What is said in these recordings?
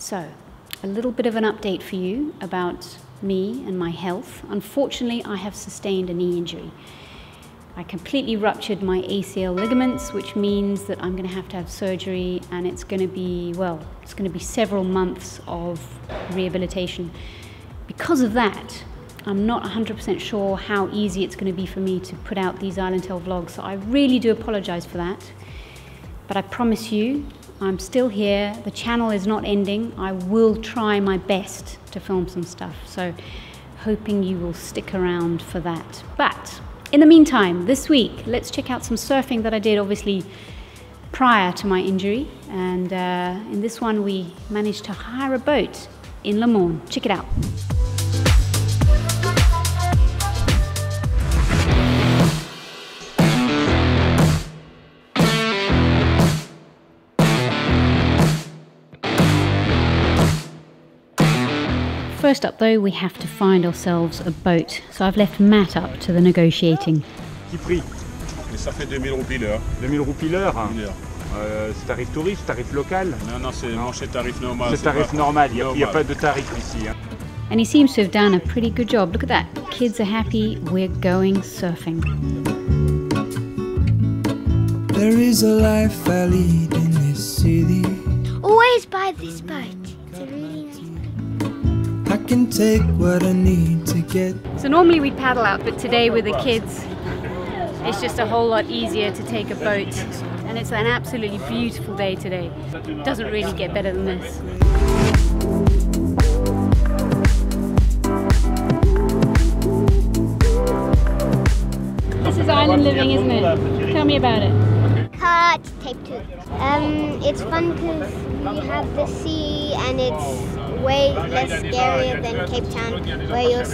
So, a little bit of an update for you about me and my health. Unfortunately, I have sustained a knee injury. I completely ruptured my ACL ligaments, which means that I'm going to have to have surgery, and it's going to be, well, it's going to be several months of rehabilitation. Because of that, I'm not 100% sure how easy it's going to be for me to put out these Island Tale vlogs, so I really do apologize for that. But I promise you, I'm still here. The channel is not ending. I will try my best to film some stuff. So hoping you will stick around for that. But in the meantime, this week, let's check out some surfing that I did obviously prior to my injury. And uh, in this one, we managed to hire a boat in Le Morne. Check it out. First up though, we have to find ourselves a boat. So I've left Matt up to the negotiating. Qui prix Mais ça fait 2000 roupies l'heure. 2000 roupies l'heure L'heure. euh, C'est tarif touriste, tarif local Non, non, c'est mon chez tarif normal. C'est tarif pas- normal, il n'y a, il y a normal. pas de tarif ici. hein. And he seems to have done a pretty good job. Look at that. Kids are happy. We're going surfing. There is a life I lead in this city. Always buy this boat. It's a really nice boat. I can take what I need to get So normally we paddle out, but today with the kids, it's just a whole lot easier to take a boat. And it's an absolutely beautiful day today. Doesn't really get better than this. This is island living, isn't it? Tell me about it. Cut tape two. Um, it's fun because you have the sea and it's way less scarier than Cape Town, where you're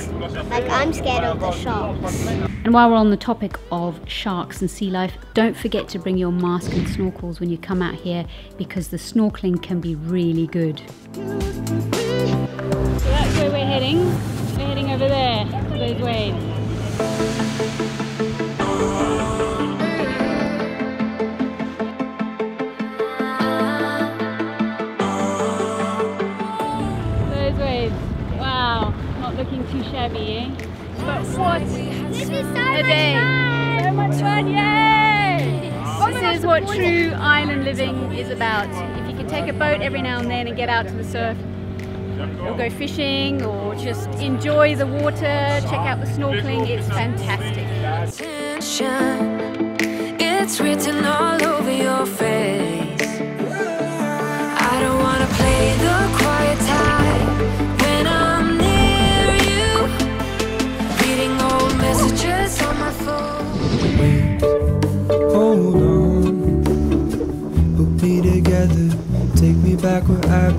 like I'm scared of the sharks. And while we're on the topic of sharks and sea life, don't forget to bring your mask and snorkels when you come out here because the snorkeling can be really good. So that's where we're heading. We're heading over there those waves. Eh? But what This is so a day. So much fun, yay! This is what true island living is about. If you can take a boat every now and then and get out to the surf, or go fishing, or just enjoy the water, check out the snorkeling, it's fantastic. It's written all over your face.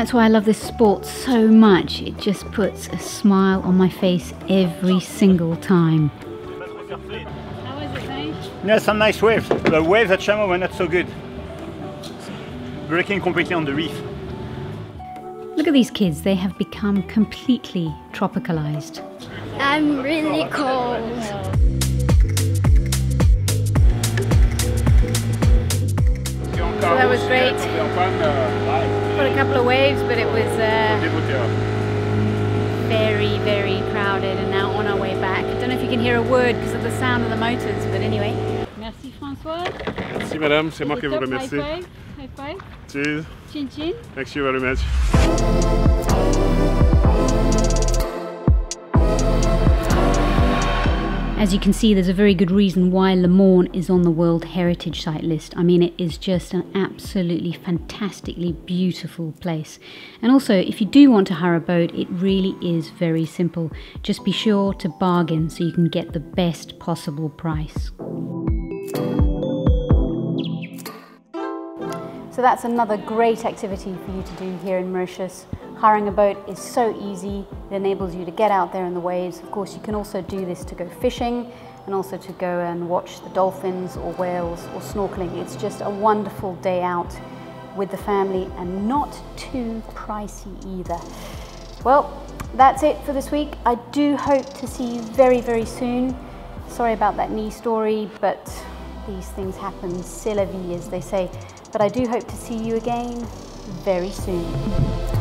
That's why I love this sport so much. It just puts a smile on my face every single time. How is it, mate? Yeah, some nice waves. The waves at Chameau were not so good. Breaking completely on the reef. Look at these kids, they have become completely tropicalized. I'm really cold. That was great. Got a couple of waves, but it was uh, very, very crowded and now on our way back. I don't know if you can hear a word because of the sound of the motors, but anyway. Merci François. Merci madame, c'est moi qui vous remercie. High five. High five. Cheers. Chin chin. Thank you very much. As you can see, there's a very good reason why Le Morne is on the World Heritage Site list. I mean, it is just an absolutely fantastically beautiful place. And also, if you do want to hire a boat, it really is very simple. Just be sure to bargain so you can get the best possible price. So that's another great activity for you to do here in Mauritius. Hiring a boat is so easy, it enables you to get out there in the waves. Of course, you can also do this to go fishing and also to go and watch the dolphins or whales or snorkeling. It's just a wonderful day out with the family and not too pricey either. Well, that's it for this week. I do hope to see you very, very soon. Sorry about that knee story, but these things happen, c'est la vie, as they say. But I do hope to see you again very soon.